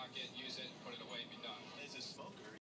pocket, use it.